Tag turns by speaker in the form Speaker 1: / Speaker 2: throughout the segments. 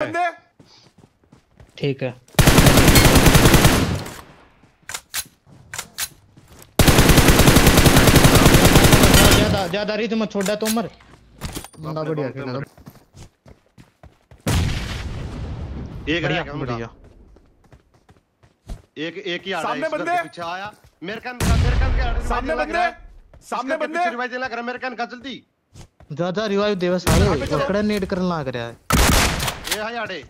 Speaker 1: बंदे।
Speaker 2: ठीक है। ज़्यादा ज़्यादा रित मत छोड़ तो मर बंदा बढ़िया खेल रहा
Speaker 3: एक
Speaker 2: बढ़िया बढ़िया।
Speaker 3: एक एक ही आ रहा है
Speaker 1: सामने बंदे।
Speaker 3: पीछे आया। मेरे कान का मेरे कान के आड़े
Speaker 1: सामने बंदे सामने बंदे
Speaker 3: पीछे रिवाइज लग रहा है मेरे कान का जल्दी।
Speaker 2: ज़्यादा रिवाइव देवे सारे
Speaker 1: आगे
Speaker 2: नीड करन लाग रहा है।
Speaker 3: ये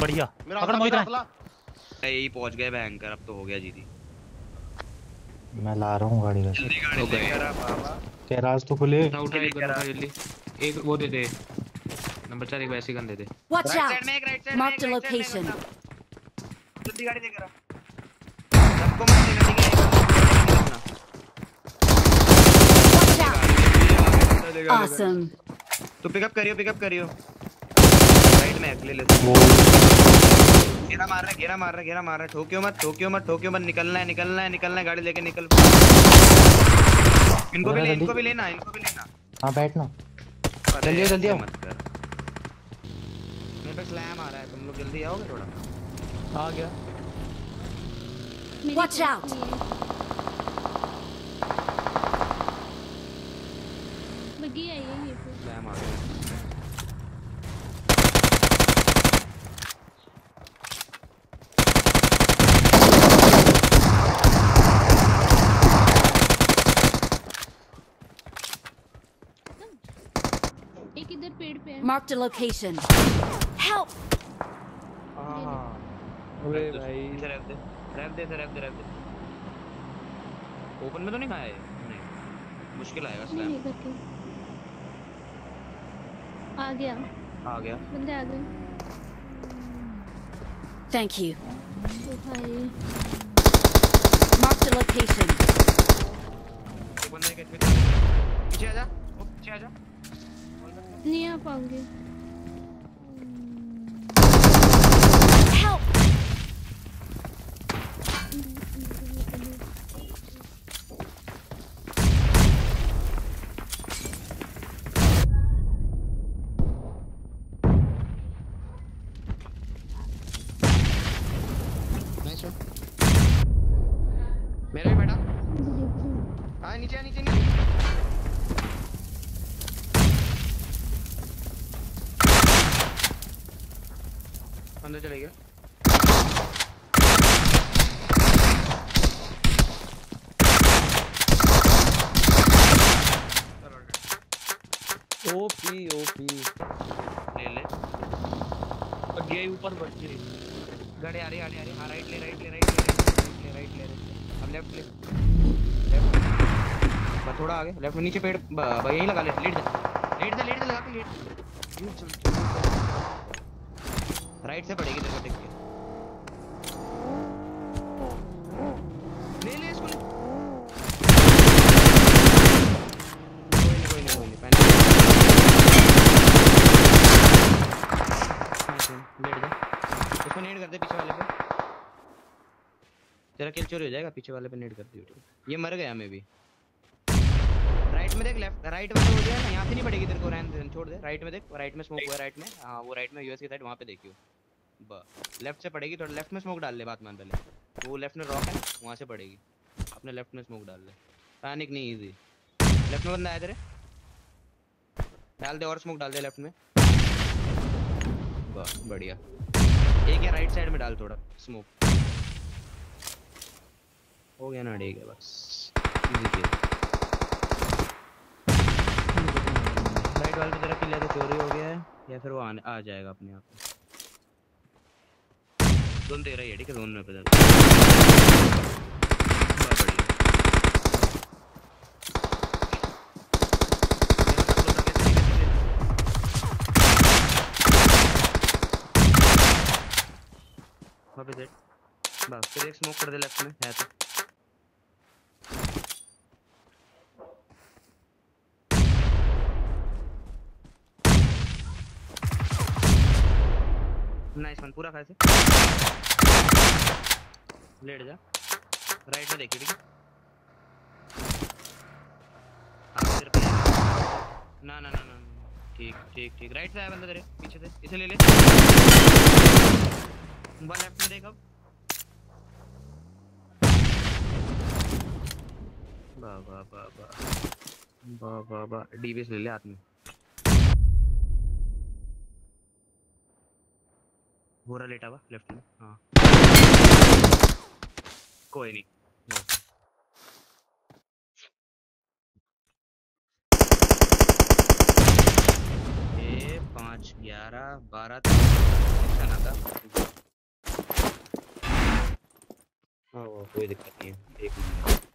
Speaker 4: बढ़िया। पकड़ मोहित।
Speaker 5: यही पहुँच गए भयंकर अब तो हो गया जीती।
Speaker 4: मैं ला रहा हूँ गाड़ी
Speaker 5: ले गया।
Speaker 4: तो खुले।
Speaker 6: एक वो दे दे। नंबर चार एक वैसी गन दे दे।
Speaker 7: Watch
Speaker 5: right
Speaker 7: out!
Speaker 5: साइड में एक right side
Speaker 7: Marked a location.
Speaker 5: जल्दी गाड़ी लेकर आ सबको मत देना ठीक है
Speaker 7: Watch out! Awesome.
Speaker 5: तो पिकअप करियो पिकअप करियो। राइट में ले ले। घेरा मार रहा है घेरा मार रहा है घेरा मार रहा है। ठोकियो मत ठोकियो मत ठोकियो मत निकलना है निकलना है निकलना है गाड़ी लेके निकल। इनको भी ले इनको भी लेना इनको भी लेना।
Speaker 4: हाँ बैठना। जल्दी आओ, जल्दी आओ।
Speaker 5: मत कर। मेरे पे स्लैम आ रहा है तुम लोग जल्दी आओगे थोड़ा?
Speaker 2: आ गया।
Speaker 7: Watch out!
Speaker 8: बगी आई है ये पे
Speaker 5: स्लैम आ रहा है
Speaker 8: एक इधर पेड़ पे है
Speaker 7: Marked a location. Help!
Speaker 5: अरे भाई इधर रख दे रख दे इधर रख दे रख दे ओपन में तो नहीं खाया? नहीं। मुश्किल आएगा स्लैम
Speaker 8: आ गया।
Speaker 5: आ गया।
Speaker 8: बंदे आ गए।
Speaker 7: Thank you.
Speaker 8: ओ भाई।
Speaker 7: Marked a location.
Speaker 5: एक बंदा एक पीछे आ जा। ओ, पीछे आ जा।
Speaker 8: नहीं आ पाऊँगे!
Speaker 5: मेरे भी बेटा हाँ नीचे नीचे नीचे। अंदर चले गया
Speaker 2: ओपी ओपी
Speaker 5: ले ले।
Speaker 2: गए ऊपर गई
Speaker 5: गाड़ी आ रही आ रही आ रही हाँ राइट ले राइट ले राइट ले राइट ले राइट ले। अब लेफ़्ट ले। लेफ़्ट थोड़ा आगे। लेफ़्ट में नीचे पेड़ यहीं लगा ले। लेट जा। लेट जा लेट जा लगा के लेट यूँ चल चल, चल। राइट से पड़ेगी तेरे को टिक के। ले ले इसको ले। कोई नहीं कोई नहीं कोई नहीं पैनिक हाँ, जा। इसको नेड कर दे पीछे वाले पे। तेरा किल चोरी हो जाएगा पीछे वाले पे नेड कर दियो ये मर गया मैं भी। राइट में देख लेफ़्ट राइट वाले हो गया ना, यहाँ से नहीं पड़ेगी तेरे को रहने दे छोड़ दे। राइट में देख राइट में स्मोक हुआ राइट में। हाँ वो राइट में यूएस की साइड वहाँ पे देखियो। लेफ़्ट से पड़ेगी थोड़ा लेफ़्ट में स्मोक डाल ले बात मान पहले। वो लेफ़्ट में रॉक है, वहाँ से पड़ेगी। अपने लेफ़्ट में स्मोक डाल ले। पैनिक नहीं इजी लेफ़्ट में बंदा आया तेरे। डाल दे और स्मोक डाल दे लेफ़्ट में। वाह बढ़िया। एक है राइट साइड में डाल थोड़ा स्मोक हो गया ना, ठीक है, बस। इजी किल राइट वाले पे तेरा किल तो चोरी हो गया है, या फिर वो आने, आ जाएगा अपने आप जोन तेरा ही है ठीक है जोन में पे चल। बहुत बढ़िया। मेरा सब लोग आगे से लेके चले। वहाँ पे सेट बस, फिर एक स्मोक कर दे लेफ़्ट में, है तो। नाइस वन पूरा खाए से। लेट जा। राइट में देखिए, ठीक है? हाँ। ना ना ना ना। ठीक ठीक ठीक। राइट से आया बंदा तेरे, पीछे से। इसे ले ले। बस लेफ़्ट में देख अब। वाह वाह वाह वाह। वाह वाह वाह। डीबीएस ले ले हाथ में। बोरा लेटा हुआ लेफ़्ट में हाँ कोई नहीं पाँच ग्यारह बारह हाँ कोई दिक्कत नहीं है एक मिनट